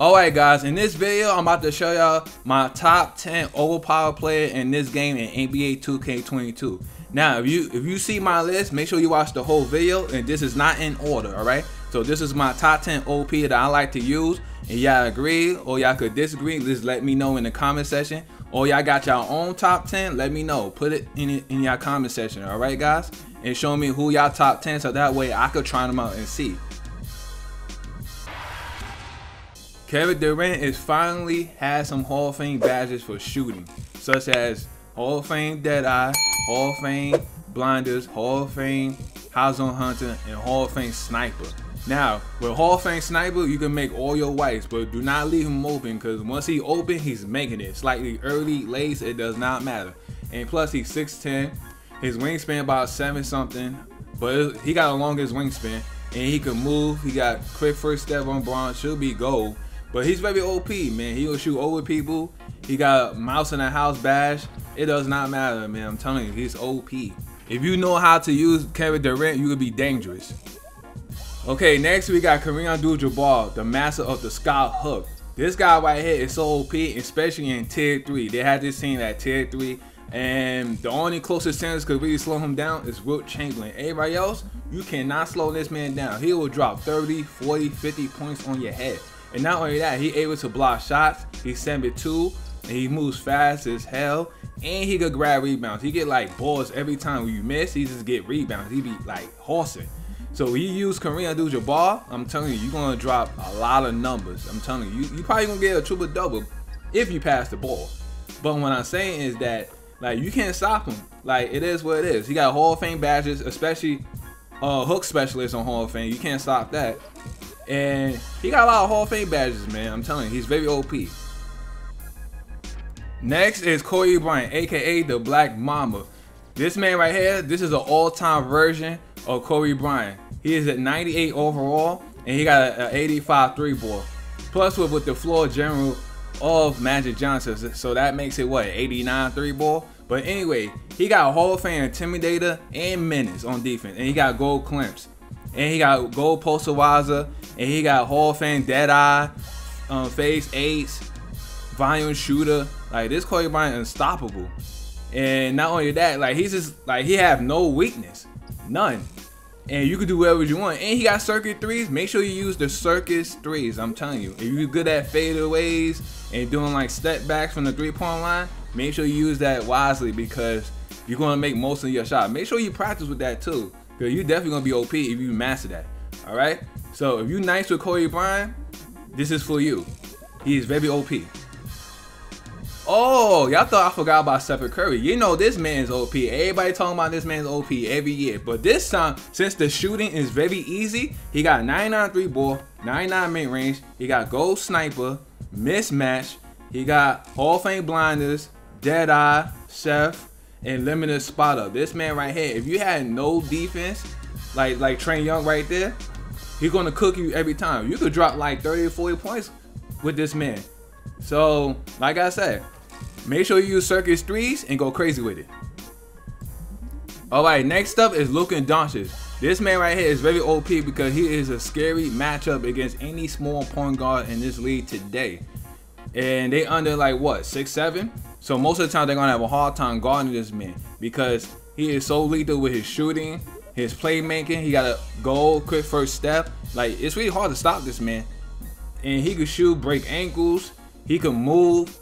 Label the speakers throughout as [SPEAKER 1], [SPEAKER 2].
[SPEAKER 1] Alright guys, in this video I'm about to show y'all my top 10 overpowered player in this game in NBA 2K22. Now if you if you see my list, make sure you watch the whole video and this is not in order, alright? So this is my top 10 OP that I like to use and y'all agree or y'all could disagree, just let me know in the comment section. Or y'all got y'all own top 10, let me know. Put it in, in y'all comment section, alright guys? And show me who y'all top 10 so that way I could try them out and see. Kevin Durant is finally had some Hall of Fame badges for shooting, such as Hall of Fame Deadeye, Hall of Fame Blinders, Hall of Fame Hot Zone Hunter, and Hall of Fame Sniper. Now, with Hall of Fame Sniper, you can make all your whites, but do not leave him open because once he open, he's making it. Slightly early, late, it does not matter. And plus, he's 6'10", his wingspan about 7 something, but he got the longest wingspan, and he can move. He got quick first step on bronze, should be gold. But he's very OP, man. He'll shoot over people. He got mouse in the house bash. It does not matter, man. I'm telling you, he's OP. If you know how to use Kevin Durant, you could be dangerous. Okay, next we got Kareem Abdul-Jabbar, the master of the sky hook. This guy right here is so OP, especially in tier 3. They had this team at tier 3, and the only closest chance could really slow him down is Wilt Chamberlain. Everybody else, you cannot slow this man down. He will drop 30, 40, 50 points on your head. And not only that, he able to block shots. He send it 2, and he moves fast as hell. And he could grab rebounds. He get like balls every time when you miss. He just get rebounds. He be like horsing. So he use Kareem Abdul-Jabbar, I'm telling you, you're gonna drop a lot of numbers. I'm telling you, you, you probably gonna get a triple double if you pass the ball. But what I'm saying is that like you can't stop him. Like it is what it is. He got Hall of Fame badges, especially uh, hook specialist on Hall of Fame. You can't stop that. And he got a lot of Hall of Fame badges, man. I'm telling you, he's very OP. Next is Kobe Bryant, aka the Black Mamba. This man right here, this is an all-time version of Kobe Bryant. He is at 98 overall, and he got an 85 three ball. Plus with, with the floor general of Magic Johnson, so that makes it what 89 three ball. But anyway, he got a Hall of Fame Intimidator and Menace on defense, and he got gold clamps, and he got gold posterizer, and he got Hall of Fame Deadeye, um, Fade Ace, Volume Shooter. Like this Kobe Bryant unstoppable. And not only that, like he's just like he have no weakness, none. And you can do whatever you want. And he got circus threes. Make sure you use the circus threes. I'm telling you, if you're good at fadeaways and doing like step backs from the three point line, make sure you use that wisely because you're gonna make most of your shot. Make sure you practice with that too, because you're definitely gonna be OP if you master that. All right. So if you nice with Kobe Bryant, this is for you. He is very OP. Oh, y'all thought I forgot about Stephen Curry. You know this man's OP. Everybody talking about this man's OP every year. But this time, since the shooting is very easy, he got 99 three ball, 99 mid range. He got gold sniper, mismatch. He got Hall of Fame blinders, dead eye, chef, and limited spot up. This man right here, if you had no defense, like like Trae Young right there, he's gonna cook you every time. You could drop like 30 or 40 points with this man. So, like I said, make sure you use circus threes and go crazy with it. Alright, next up is Luka Doncic. This man right here is very OP because he is a scary matchup against any small point guard in this league today. And they under like what, six seven? So most of the time they're gonna have a hard time guarding this man because he is so lethal with his shooting, his playmaking. He got a goal, quick first step. Like it's really hard to stop this man. And he can shoot, break ankles. He can move,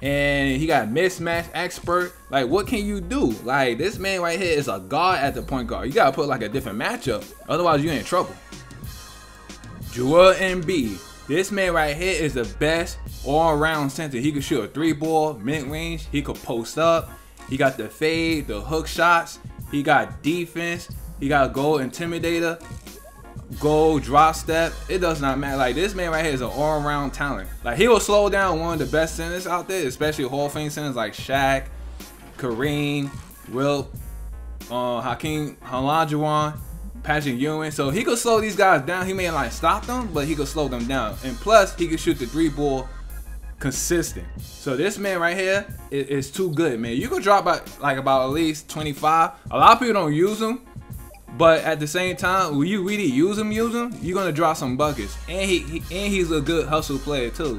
[SPEAKER 1] and he got mismatch expert. Like, what can you do? Like, this man right here is a guard at the point guard. You gotta put like a different matchup, otherwise you in trouble. Joel Embiid. This man right here is the best all-around center. He can shoot a three ball, mid range. He could post up. He got the fade, the hook shots. He got defense. He got goal intimidator goal, drop step, it does not matter. Like this man right here is an all-around talent. Like he will slow down one of the best centers out there, especially Hall of Fame centers like Shaq, Kareem, Wilt, uh, Hakeem Olajuwon, Patrick Ewing. So he could slow these guys down. He may like stop them, but he could slow them down. And plus, he could shoot the three ball consistent. So this man right here is, is too good, man. You could drop by, like about at least 25. A lot of people don't use him But at the same time, when you really use him, use him, you're gonna draw some buckets. And he, he and he's a good hustle player too.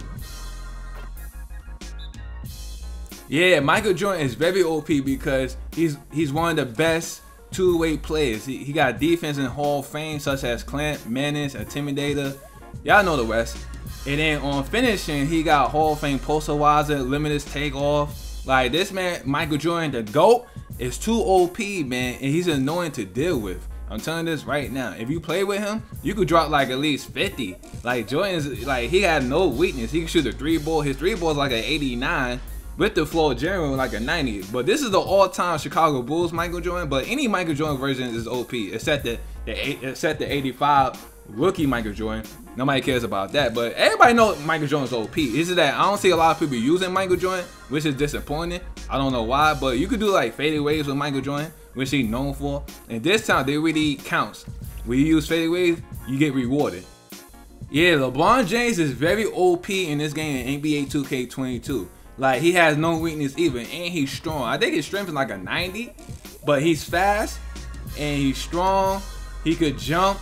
[SPEAKER 1] Yeah, Michael Jordan is very OP because he's he's one of the best two-way players. He, he got defense in Hall of Fame such as Clamp, Menace, Intimidator. Y'all know the rest. And then on finishing, he got Hall of Fame Posterizer, Limitless Takeoff. Like this man, Michael Jordan, the GOAT, is too OP, man, and he's annoying to deal with. I'm telling this right now. If you play with him, you could drop like at least 50. Like Jordan's like he had no weakness. He can shoot a three ball. His three ball is like an 89 with the floor general like a 90. But this is the all-time Chicago Bulls Michael Jordan. But any Michael Jordan version is OP, except the, the except the 85 rookie Michael Jordan. Nobody cares about that, but everybody knows Michael Jordan's OP. Is it that I don't see a lot of people using Michael Jordan, which is disappointing. I don't know why, but you could do like fadeaways with Michael Jordan, which he's known for. And this time they really counts. When you use fadeaways, you get rewarded. Yeah, LeBron James is very OP in this game in NBA 2K22. Like he has no weakness either, and he's strong. I think his strength is like a 90, but he's fast and he's strong. He could jump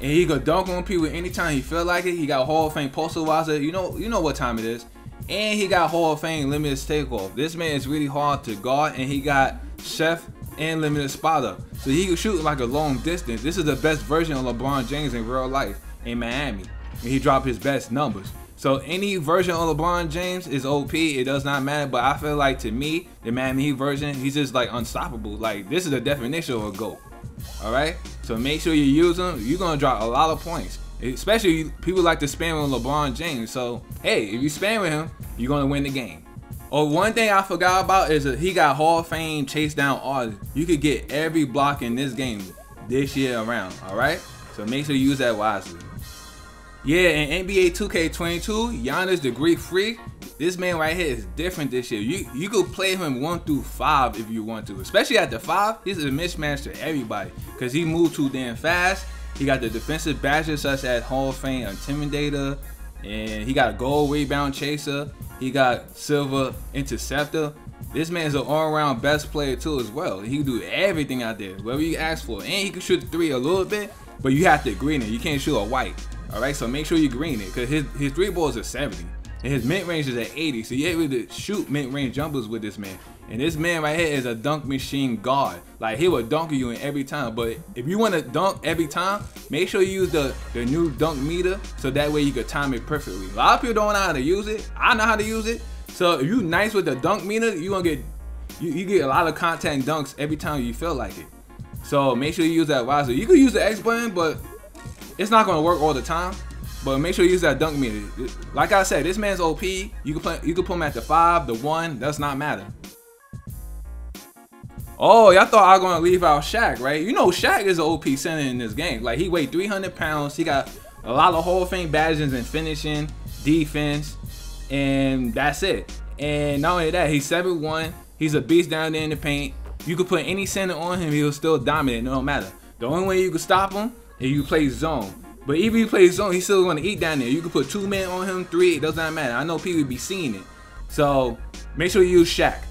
[SPEAKER 1] and he could dunk on people anytime he feel like it. He got Hall of Fame Posterizer. You know, you know what time it is. And he got Hall of Fame Limitless Takeoff. This man is really hard to guard, and he got Chef and Limited Spotter. So he can shoot like a long distance. This is the best version of LeBron James in real life in Miami. And he dropped his best numbers. So any version of LeBron James is OP. It does not matter. But I feel like to me, the Miami version, he's just like unstoppable. Like this is the definition of a GOAT. All right. So make sure you use them. You're gonna drop a lot of points. Especially people like to spam with LeBron James. So hey, if you spam with him, you're gonna win the game. Oh, one thing I forgot about is that he got Hall of Fame chase down artists. You could get every block in this game this year around. All right. So make sure you use that wisely. Yeah, in NBA 2K22, Giannis the Greek Freak, this man right here is different this year. You you could play him one through five if you want to, especially at the five. He's a mismatch to everybody because he moves too damn fast. He got the defensive badges such as Hall of Fame Intimidator, and he got a gold rebound chaser. He got silver interceptor. This man's an all-around best player too as well. He can do everything out there, whatever you ask for, and he can shoot the three a little bit, but you have to green it. You can't shoot a white. All right, so make sure you green it because his his three balls are 70 and his mid range is at 80. So you're able to shoot mid range jumpers with this man. And this man right here is a dunk machine guard. Like he will dunk you in every time. But if you want to dunk every time, make sure you use the, the new dunk meter so that way you can time it perfectly. A lot of people don't know how to use it. I know how to use it. So if you nice with the dunk meter, you gonna get you, you get a lot of contact dunks every time you feel like it. So make sure you use that wisely. You can use the X button, but it's not gonna work all the time. But make sure you use that dunk meter. Like I said, this man's OP. You can play, you can put him at the five, the one. Does not matter. Oh, y'all thought I was gonna leave out Shaq, right? You know Shaq is an OP center in this game. Like he weighed 300 pounds. He got a lot of Hall of Fame badges in finishing, defense, and that's it. And not only that, he's 7'1". He's a beast down there in the paint. You could put any center on him, he'll still dominate. No matter. The only way you can stop him and you play zone. But even if you play zone, he's still going to eat down there. You can put two men on him, three, it does not matter. I know people be seeing it. So make sure you use Shaq.